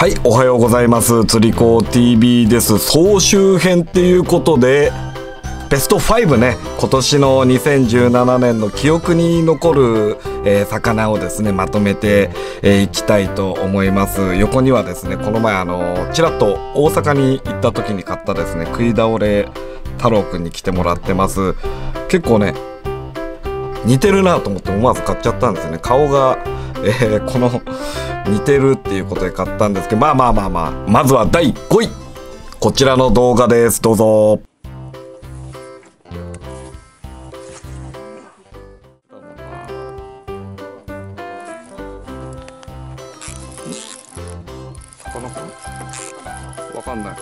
はい、おはようございます。釣り子 TV です。総集編っていうことで、ベスト5ね、今年の2017年の記憶に残る、えー魚をですね、まとめてい、えーきたいと思います。横にはですね、この前あの、ちらっと大阪に行った時に買ったですね、食い倒れ太郎くんに来てもらってます。結構ね、似てるなと思って思わず買っちゃったんですよね顔が、えーこの似てるっていうことで買ったんですけどまあまあまあまあまずは第5位。こちらの動画です。どうぞ。わかんない。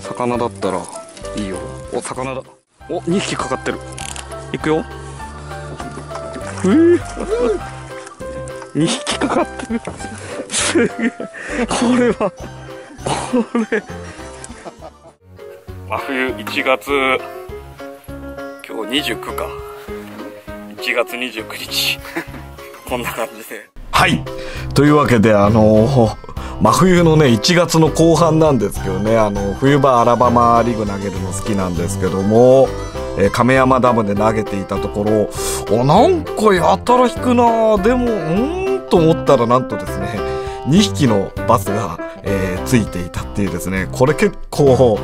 魚だったらいいよ。お魚だ。お2匹かかってる。いくよ。ふう2匹 かかってる。すげえ。これは。これ。真冬1月。今日29か。1月29日。こんな感じで。はい。というわけであの真冬のね1月の後半なんですけどねあの冬場アラバマリーグ投げるの好きなんですけども、えー亀山ダムで投げていたところおなんかやたら引くなでもうーんと思ったらなんとですね2匹のバスが、えーついていたっていうですね。これ結構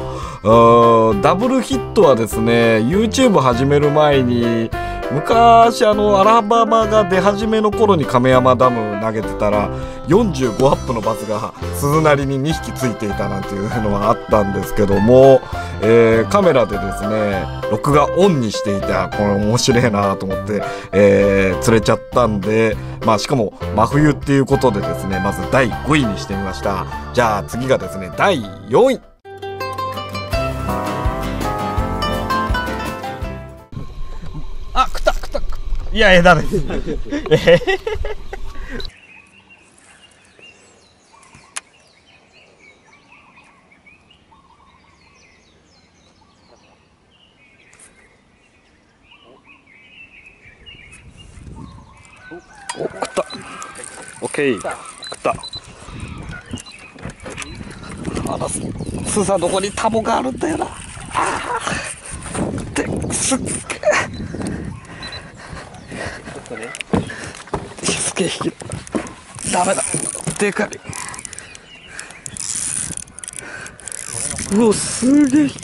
ダブルヒットはですね YouTube 始める前に昔あのアラバマが出始めの頃に亀山ダム投げてたら45アップのバスが鈴なりに2匹ついていたなんていうのはあったんですけども、えーカメラでですね録画オンにしていてこれ面白いなと思って、えー釣れちゃったんでまあしかも真冬っていうことでですねまず第5位にしてみました。じゃあ次がですね第4位。あ食った食った食った。いや枝ですえ お食った。オッケー食った。あらすすーさんどこにタモがあるんだよな。あー。ですっげえすげえ引きダメだ。でかいうおすげえ。引き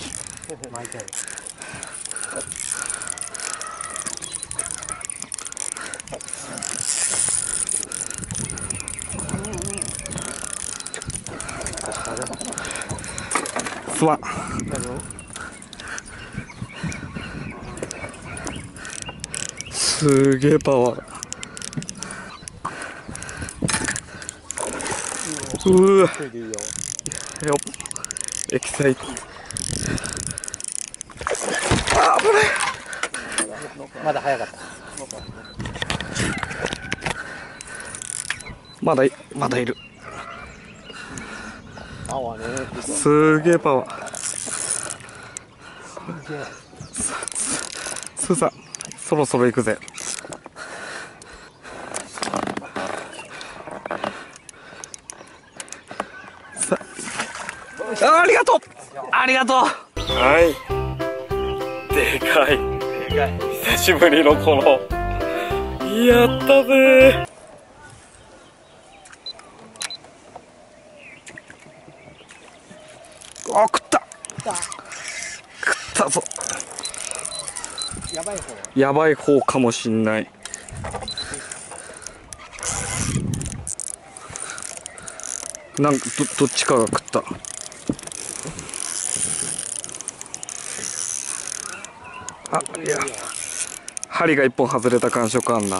すまんすげえパワー。うわよっエキサイト。あ危ないまだ早かった。まだいまだいる。青はね、すげえパワー。すげえスーさんそろそろ行くぜさあありがとうありがとう。はい。でかい。でかい。久しぶりのこの。やったぜ。あ食った。食ったぞ。やばい方。やばい方かもしんない。なんかどどっちかが食ったいや針が一本外れた感触あんな。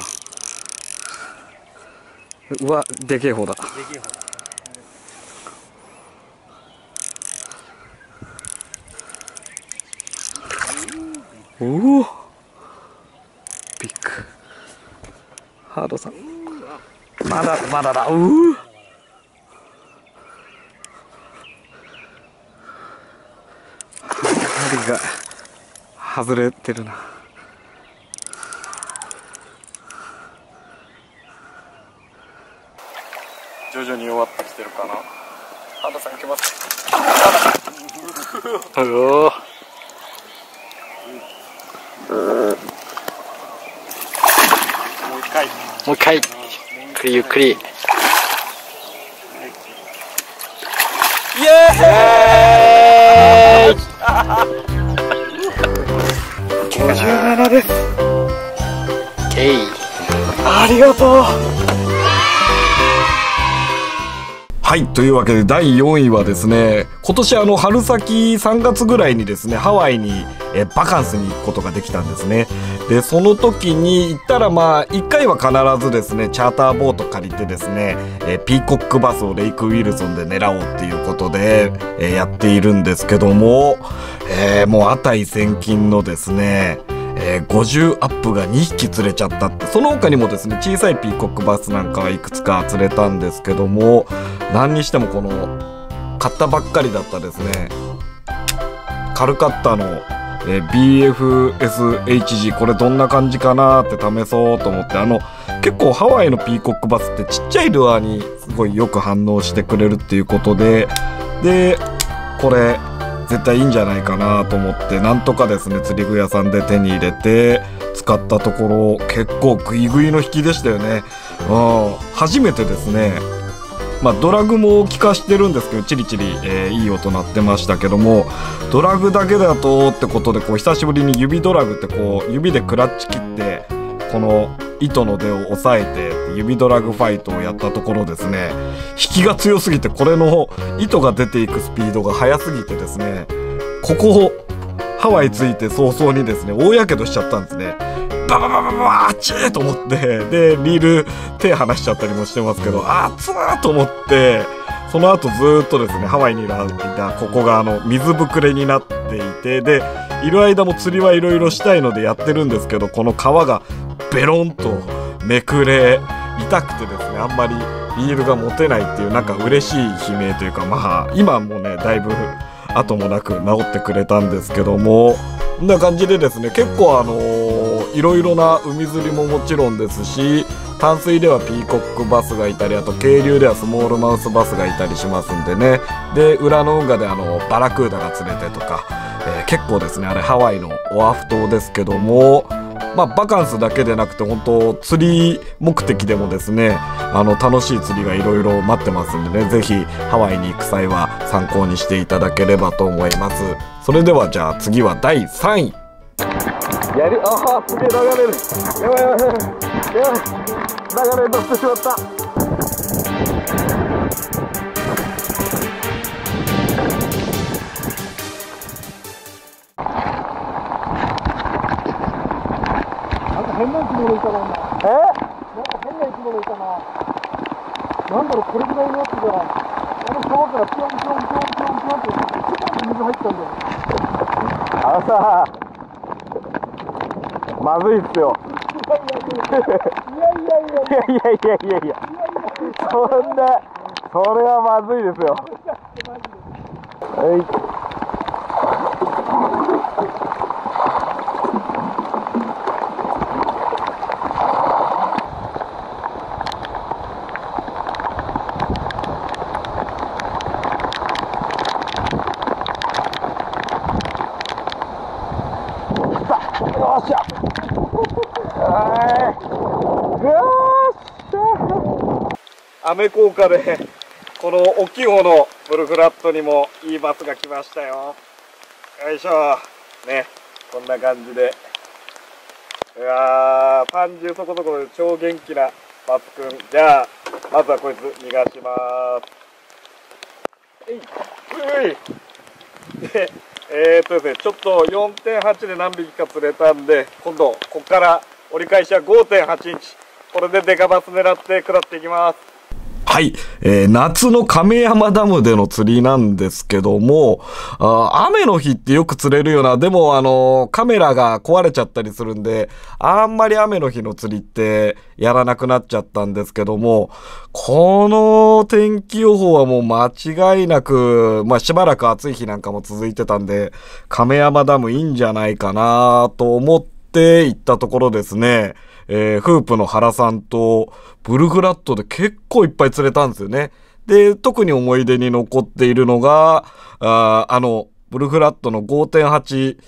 うわでけえ方だ。おおビッグ。ハードさん。まだまだだ。うう針が外れてるな。徐々に弱ってきてるかな。原さん来ます。うおもう一回。もう一回ゆっくりゆっくり。イエーイ 57ですえいありがとうはい。というわけで第4位はですね、今年あの春先3月ぐらいにですね、ハワイにえバカンスに行くことができたんですね。で、その時に行ったらまあ、1回は必ずですね、チャーターボート借りてですね、えピーコックバスをレイクウィルソンで狙おうっていうことで、えやっているんですけども、えーもう値千金のですね、えー50アップが2匹釣れちゃったって。その他にもですね小さいピーコックバスなんかはいくつか釣れたんですけども何にしてもこの買ったばっかりだったですね。カルカッタの、えー BFSHG これどんな感じかなって試そうと思ってあの結構ハワイのピーコックバスってちっちゃいルアーにすごいよく反応してくれるっていうことででこれ絶対いいんじゃないかなと思ってなんとかですね釣り具屋さんで手に入れて使ったところ結構グイグイの引きでしたよね。うん初めてですねまあ、ドラグも効かしてるんですけどチリチリ、えーいい音鳴ってましたけどもドラグだけだとってことでこう久しぶりに指ドラグってこう指でクラッチ切ってこの糸の出を押さえて指ドラグファイトをやったところですね。引きが強すぎてこれの糸が出ていくスピードが速すぎてですねここをハワイ着いて早々にですね大やけどしちゃったんですね。ババババババあっちーと思ってでリール手離しちゃったりもしてますけどあっつーと思ってその後ずーっとですねハワイにいたここがあの水ぶくれになっていてでいる間も釣りはいろいろしたいのでやってるんですけどこの皮がベロンとめくれ痛くてですねあんまりリールが持てないっていうなんか嬉しい悲鳴というかまあ今もねだいぶ後もなく治ってくれたんですけどもこんな感じでですね結構あのーいろいろな海釣りももちろんですし淡水ではピーコックバスがいたりあと渓流ではスモールマウスバスがいたりしますんでね。で裏の運河であのバラクーダが釣れてとか、えー結構ですねあれハワイのオアフ島ですけどもまあ、バカンスだけでなくて本当釣り目的でもですねあの楽しい釣りがいろいろ待ってますんでね是非ハワイに行く際は参考にしていただければと思います。それではじゃあ次は第3位。やりああすげえ流れる。やばいやばいやばい。やばい。流れに乗ってしまった。物いたな。今えなんか変な生き物いたな。なんだろうこれぐらいのやつがあの川からピョンピョンピョンピョンピョンって水入ったんだよあさまずいっすよいやいやいやいやいやいやいやいやいやいやそんなそれはまずいですよはいっしゃよっしゃ。雨効果でこの大きい方のブルフラットにもいいバスが来ましたよ。よいしょ。ねこんな感じで。いやーパンジュそこそこで超元気なバスくん。じゃあまずはこいつ逃がします。えいうい。でえー、とですね、ちょっと4.8で何匹か釣れたんで、今度、ここから折り返しは5.8インチ。これでデカバス狙って下っていきます。はい、えー夏の亀山ダムでの釣りなんですけども、あ雨の日ってよく釣れるような。でも、あのーカメラが壊れちゃったりするんで、あんまり雨の日の釣りってやらなくなっちゃったんですけども、この天気予報はもう間違いなく、まあ、しばらく暑い日なんかも続いてたんで、亀山ダムいいんじゃないかなと思、って行ったところですね、えー、フープの原さんと、ブルフラットで結構いっぱい釣れたんですよね。で、特に思い出に残っているのが、ああの、ブルフラットの5.8、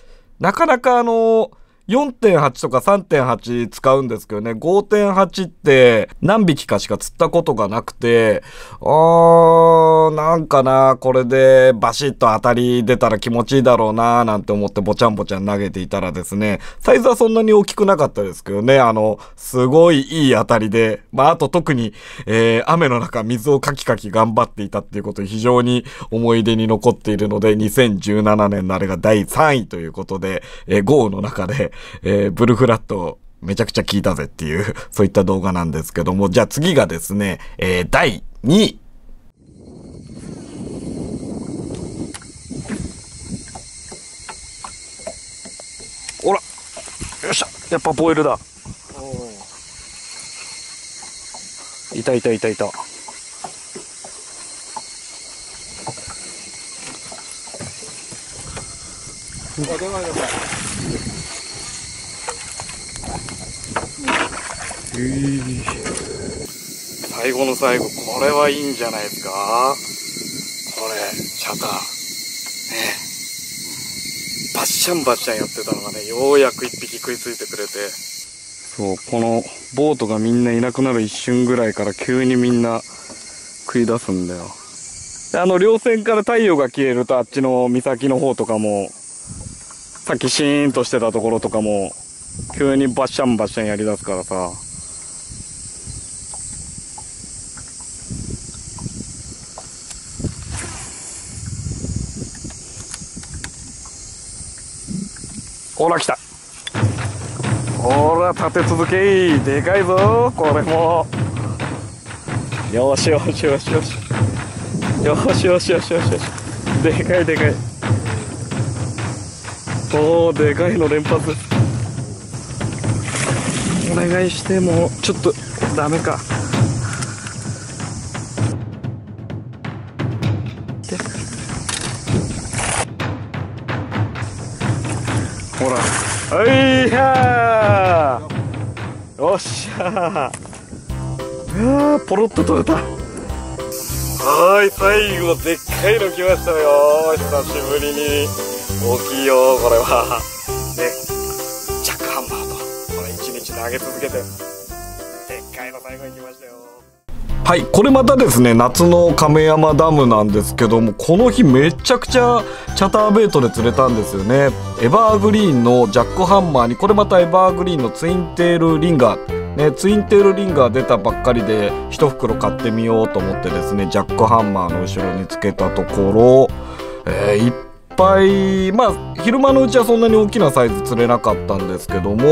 なかなかあの、4.8とか3.8使うんですけどね、5.8って何匹かしか釣ったことがなくて、あー、なんかな、これでバシッと当たり出たら気持ちいいだろうな、なんて思ってぼちゃんぼちゃん投げていたらですね、サイズはそんなに大きくなかったですけどね、あの、すごいいい当たりで、まあ、あと特に、えー、雨の中水をかきかき頑張っていたっていうこと非常に思い出に残っているので、2017年のあれが第3位ということで、えー、豪雨の中で、えー、ブルフラットめちゃくちゃ聞いたぜっていう、そういった動画なんですけども、じゃあ次がですね、えー、第2位。ほらよっしゃやっぱボイルだ。いたいたいたいた。あ、でかいでかい。最後の最後、これはいいんじゃないですか？これ、チャター。ねバッシャンバッシャンやってたのがね、ようやく一匹食いついてくれて。そう、このボートがみんないなくなる一瞬ぐらいから急にみんな食い出すんだよ。で、あの、稜線から太陽が消えるとあっちの岬の方とかも、さっきシーンとしてたところとかも、急にバッシャンバッシャンやりだすからさ。ほら来た。ほら立て続けでかいぞ。これも。よしよしよしよし。よしよしよしよし。よしでかいでかい。おおでかいの連発。お願いしてもちょっとダメか。ほら。はいやよっしゃー。あポロッと取れた。はい最後でっかいの来ましたよ。久しぶりに。大きいよこれは。ね。ジャックハンマーと。これ一日投げ続けて。でっかいの最後に来ましたよ。はい、これまたですね、夏の亀山ダムなんですけども、この日めちゃくちゃチャターベイトで釣れたんですよね。エバーグリーンのジャックハンマーに、これまたエバーグリーンのツインテールリンガー、ね、ツインテールリンガー出たばっかりで、1袋買ってみようと思ってですね、ジャックハンマーの後ろにつけたところ、えー、ぱいまあ昼間のうちはそんなに大きなサイズ釣れなかったんですけども、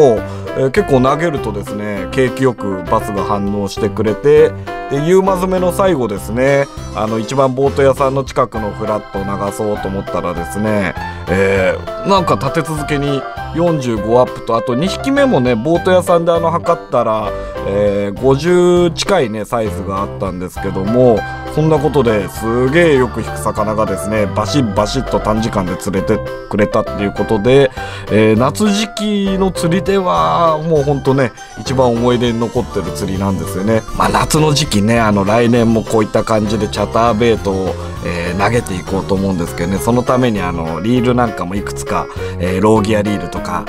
えー、結構投げるとですね景気よくバスが反応してくれてで夕まずめの最後ですねあの一番ボート屋さんの近くのフラットを流そうと思ったらですね、えー、なんか立て続けに45アップとあと2匹目もねボート屋さんであの測ったら、えー、50近いねサイズがあったんですけどもそんなことですげえよく引く魚がですねバシッバシッと短時間で釣れてくれたっていうことで、えー、夏時期の釣りではもうほんとね一番思い出に残ってる釣りなんですよね。まあ夏の時期ねあの来年もこういった感じでチャターベイトを、えー、投げていこうと思うんですけどねそのためにあのリールなんかもいくつか、えー、ローギアリールとか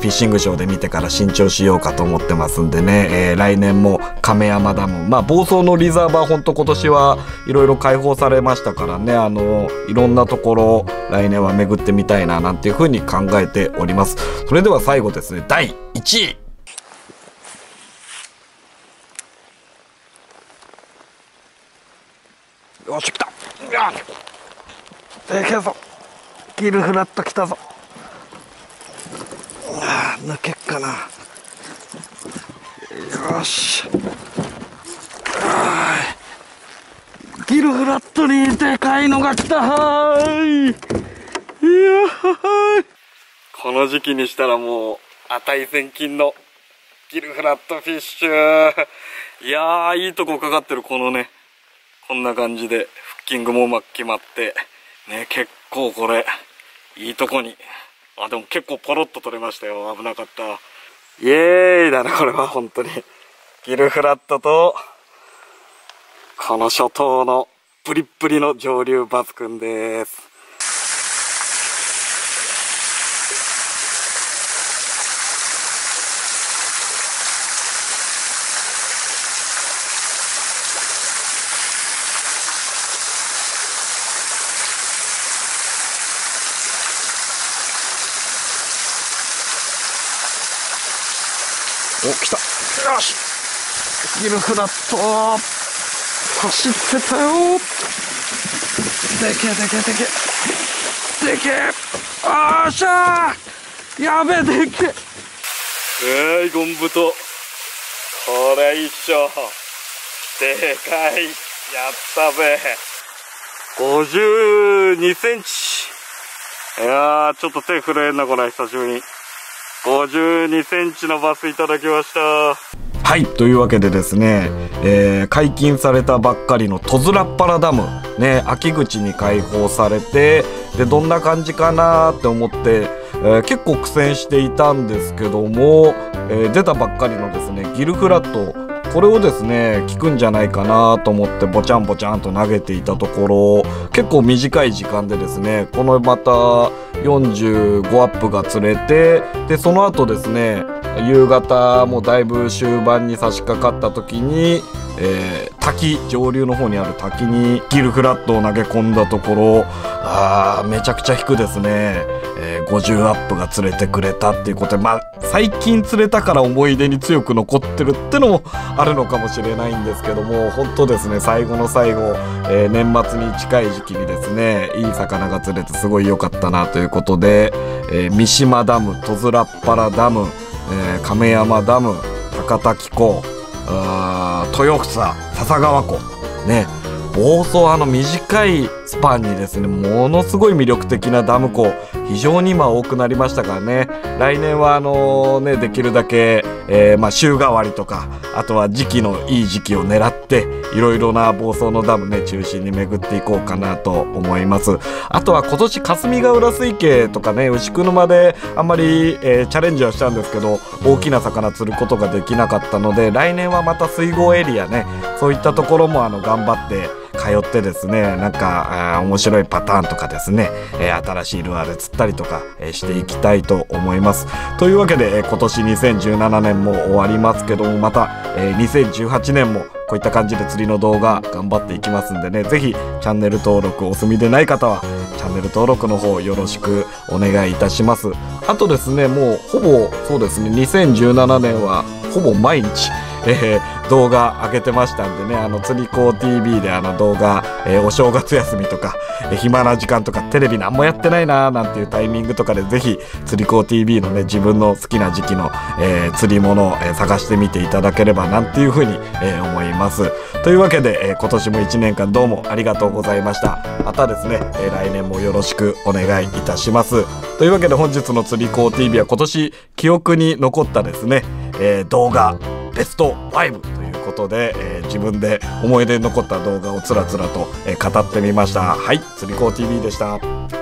フィッシングショーで見てから新調しようかと思ってますんでね、えー、来年も亀山ダム、まあ、房総のリザーバー、ほんと今年はいろいろ開放されましたからね、あの、いろんなところ、来年は巡ってみたいな、なんていうふうに考えております。それでは最後ですね、第1位。よし、来た。でけえぞギルフラット来たぞ。抜けっかな。よし。ギルフラットにでかいのが来たはいい。やこの時期にしたらもう値千金のギルフラットフィッシュ。いやいいとこかかってるこのね。こんな感じでフッキングもうまく決まってね結構これいいとこにあ、でも結構ポロッと取れましたよ。危なかった。イエーイだな、これは本当に。ギルフラットと、この初頭のプリップリの上流バスくんです。お、来た。よし。ギルフラット走ってたよ。でけでけでけでけあーしゃー。やべでけえ。ー、ゴンブと。これ一緒でかい。やったべ。52センチ。いやーちょっと手震えんなこれ久しぶりに。52センチのバスいただきました。はい、というわけでですね、えー、解禁されたばっかりのトズラッパラダム、ね、秋口に開放されて、で、どんな感じかなって思って、えー、結構苦戦していたんですけども、えー、出たばっかりのですね、ギルフラット、これをですね聞くんじゃないかなと思ってぼちゃんぼちゃんと投げていたところ結構短い時間でですねこのまた45アップが釣れてでその後ですね夕方もだいぶ終盤に差し掛かった時に、えー、滝上流の方にある滝にギルフラットを投げ込んだところあーめちゃくちゃ引くですね、えー、50アップが釣れてくれたっていうこと。でまあ最近釣れたから思い出に強く残ってるってのもあるのかもしれないんですけども本当ですね。最後の最後、えー、年末に近い時期にですねいい魚が釣れてすごい良かったなということで、えー、三島ダム戸面っ原ダム、え、亀山ダム高滝湖豊房笹川湖。ね。房総あの短いスパンにですねものすごい魅力的なダム湖非常に今多くなりましたからね。来年はあのねできるだけ、えー、まあ週替わりとかあとは時期のいい時期を狙っていろいろな房総のダムね中心に巡っていこうかなと思います。あとは今年霞ヶ浦水系とかね牛久沼であんまり、えー、チャレンジはしたんですけど大きな魚釣ることができなかったので来年はまた水郷エリアねそういったところもあの頑張って通ってですねなんか面白いパターンとかですね、え、新しいルアーで釣ったりとか、え、していきたいと思います。というわけで、え、今年2017年も終わりますけどもまた、え、2018年もこういった感じで釣りの動画頑張っていきますんでね是非チャンネル登録お済みでない方はチャンネル登録の方よろしくお願いいたします。あとですねもうほぼそうですね2017年はほぼ毎日えー、動画上げてましたんでね、あの、釣り子 TV であの動画、えー、お正月休みとか、えー、暇な時間とか、テレビ何もやってないなーなんていうタイミングとかで、ぜひ、釣り子 TV のね、自分の好きな時期の、え、釣り物を、え、探してみていただければなんていうふうに、え、思います。というわけで、え、今年も1年間どうもありがとうございました。またですね、え、来年もよろしくお願いいたします。というわけで本日の釣り子 TV は今年記憶に残ったですね、え、動画、ベスト5ということで、えー、自分で思い出に残った動画をつらつらと、えー、語ってみました。はい、釣り子 TV でした。